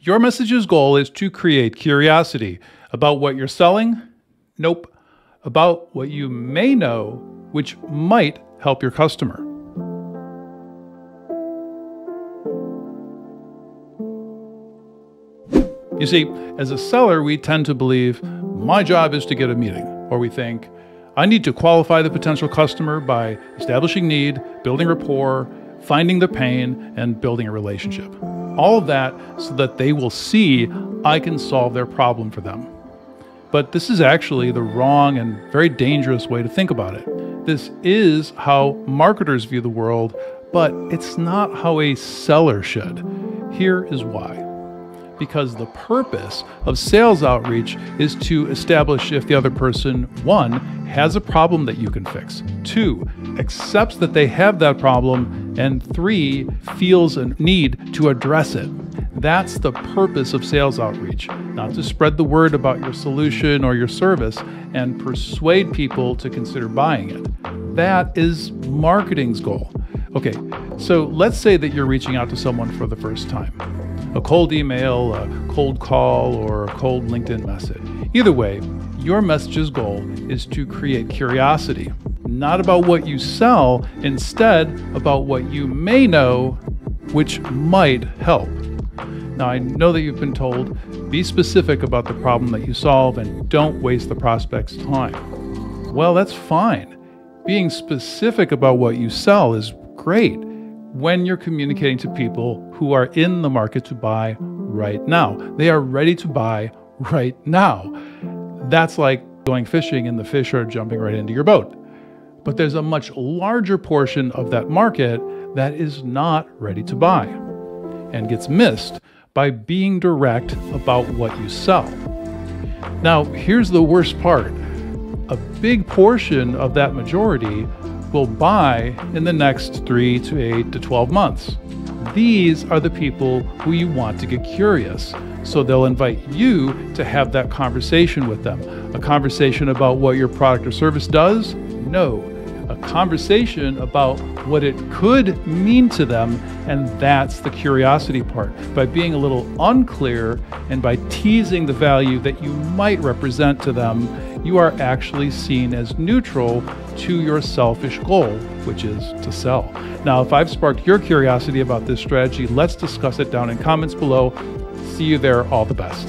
Your message's goal is to create curiosity about what you're selling? Nope. About what you may know, which might help your customer. You see, as a seller, we tend to believe my job is to get a meeting, or we think I need to qualify the potential customer by establishing need, building rapport, finding the pain, and building a relationship. All of that so that they will see I can solve their problem for them. But this is actually the wrong and very dangerous way to think about it. This is how marketers view the world, but it's not how a seller should. Here is why because the purpose of sales outreach is to establish if the other person, one, has a problem that you can fix, two, accepts that they have that problem, and three, feels a need to address it. That's the purpose of sales outreach, not to spread the word about your solution or your service and persuade people to consider buying it. That is marketing's goal. Okay, so let's say that you're reaching out to someone for the first time a cold email, a cold call, or a cold LinkedIn message. Either way, your message's goal is to create curiosity, not about what you sell, instead, about what you may know, which might help. Now, I know that you've been told be specific about the problem that you solve and don't waste the prospect's time. Well, that's fine. Being specific about what you sell is great when you're communicating to people who are in the market to buy right now. They are ready to buy right now. That's like going fishing and the fish are jumping right into your boat. But there's a much larger portion of that market that is not ready to buy and gets missed by being direct about what you sell. Now, here's the worst part a big portion of that majority will buy in the next three to eight to 12 months. These are the people who you want to get curious. So they'll invite you to have that conversation with them. A conversation about what your product or service does? No. Conversation about what it could mean to them, and that's the curiosity part. By being a little unclear and by teasing the value that you might represent to them, you are actually seen as neutral to your selfish goal, which is to sell. Now, if I've sparked your curiosity about this strategy, let's discuss it down in comments below. See you there. All the best.